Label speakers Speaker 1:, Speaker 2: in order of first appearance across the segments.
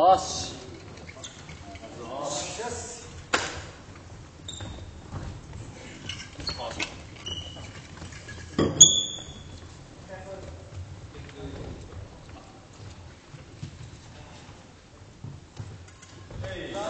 Speaker 1: よし。Hey.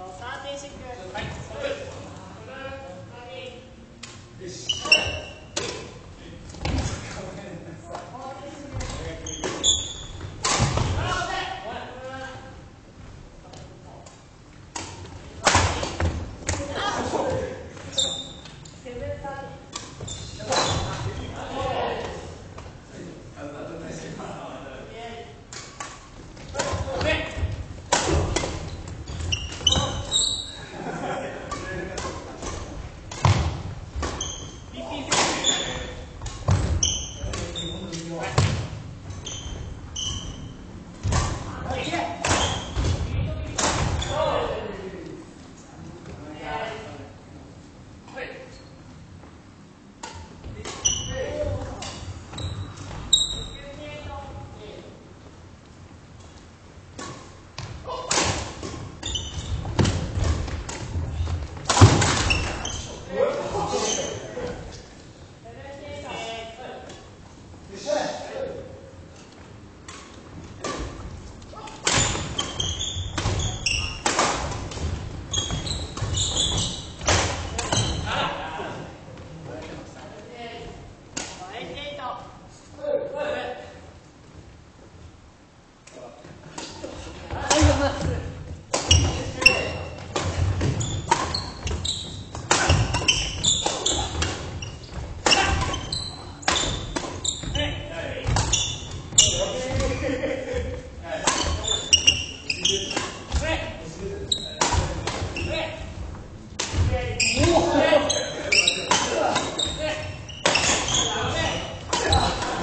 Speaker 1: 더 사대식 표현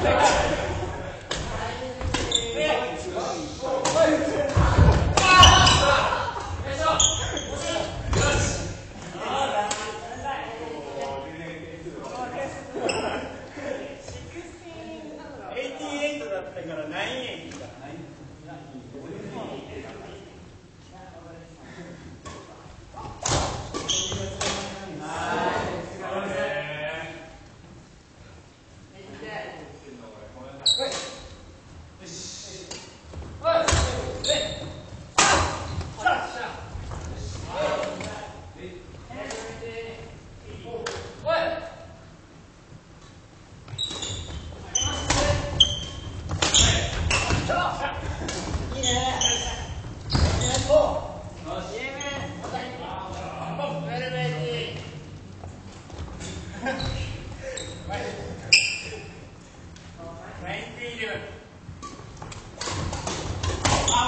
Speaker 1: Thanks.